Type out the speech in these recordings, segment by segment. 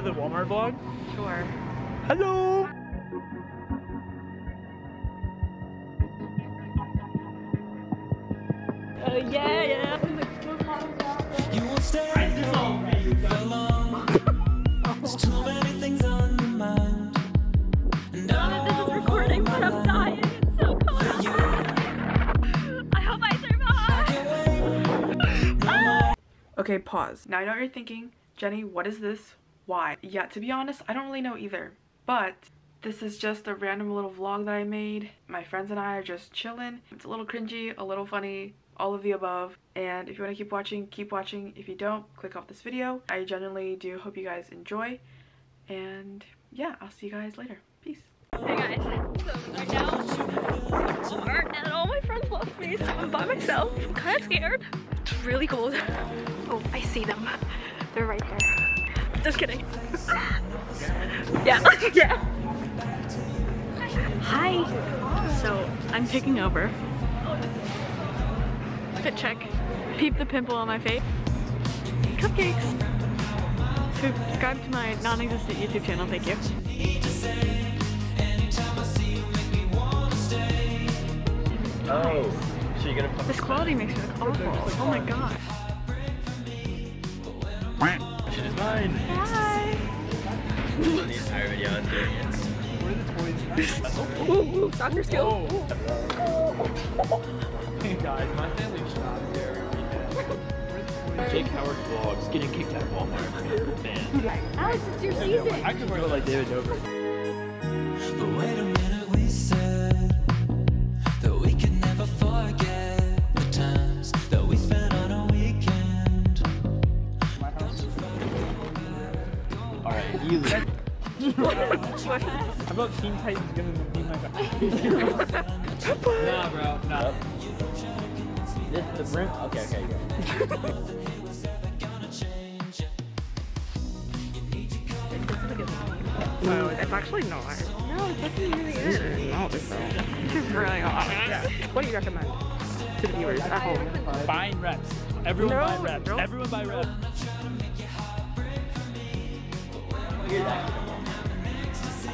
part of the Walmart vlog? Sure. Hello! Uh, yeah, yeah. You won't stay for long. There's too many things on your mind. And I This is recording, but I'm dying. It's so cold. I hope I survive. Okay, pause. Now I know what you're thinking. Jenny, what is this? Why? Yeah, to be honest, I don't really know either. But this is just a random little vlog that I made. My friends and I are just chilling. It's a little cringy, a little funny, all of the above. And if you want to keep watching, keep watching. If you don't, click off this video. I genuinely do hope you guys enjoy. And yeah, I'll see you guys later. Peace. Hey guys, so right now, we're- and all my friends me, so I'm by myself. I'm kind of scared. It's really cold. Oh, I see them. They're right there. Just kidding. yeah, yeah. Hi. So I'm taking over. Fit check. Peep the pimple on my face. Cupcakes. Subscribe to my non-existent YouTube channel, thank you. Oh, so you're gonna This quality makes me look awful. Oh my god. Shit is mine. Hi. the entire video is doing it. Ooh, ooh, Dr. Skill. Hey guys, my family shops there Jake Howard vlogs getting kicked out of Walmart. Man. Alex, it's your season. I could feel like David Dobrik. But wait a minute, about Teen Titans gonna be my guy? nah, bro. Nah. This the brim? Okay, okay, yeah. No, it's actually not. No, this is really good. No, it's not. This is really not. What do you recommend to the viewers at home? Buying reps. Everyone No, buy reps. no. Everyone buy reps.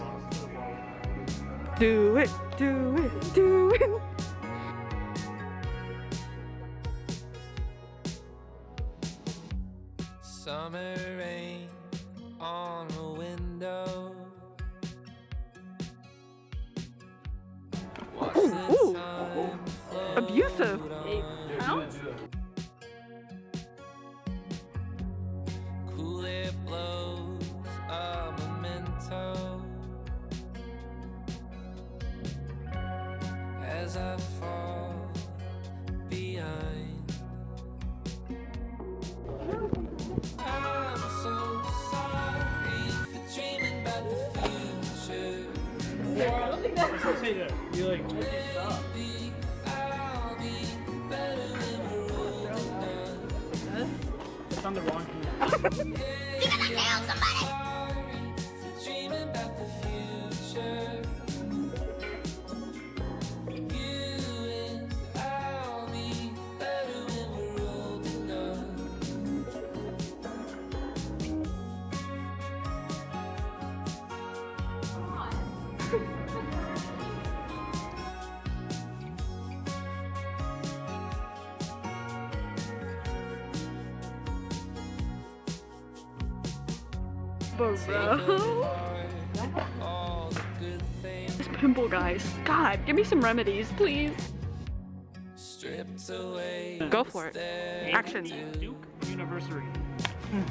on to the wall. Do it, do it, do it. Summer rain on the window. Abusive. on. Cool air blows a memento as I fall behind. I'm so sorry for dreaming about the future. Say that. You like. On the wrong key. Bro. All the good things This pimple, guys. God, give me some remedies, please. stripped away. Go for it. Action. Duke University. Hmm.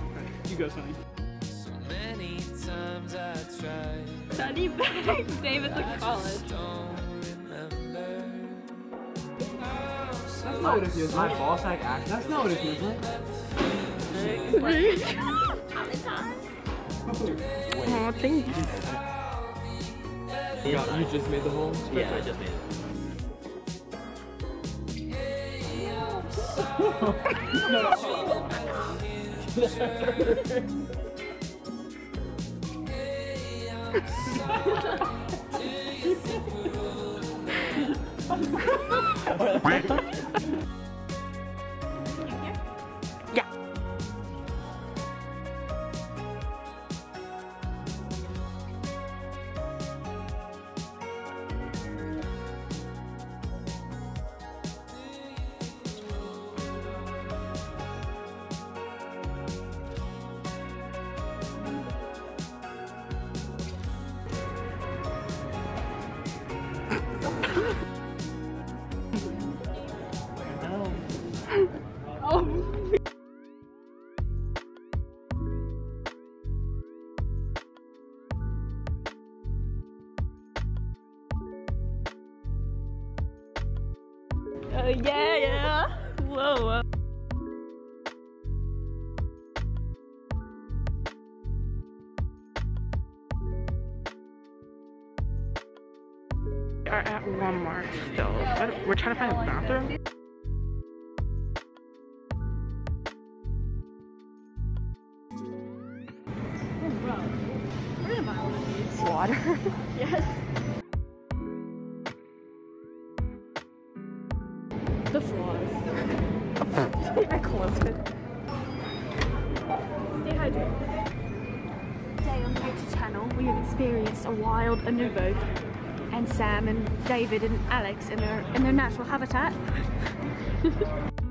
you go, Sonny. So many times I tried, Study back. David looks college. don't remember. That's not what it feels like. Ball sack act. That's not what it feels like. Oh, thank you. Yeah, you just made the hole? Yeah, I just made it. Yeah. Oh yeah, yeah. Whoa. We are at Walmart still. We're trying to find a bathroom. The flaws. I closed it. Stay hydrated. Today on the YouTube channel, we have experienced a wild anubo, and Sam and David and Alex in their in their natural habitat.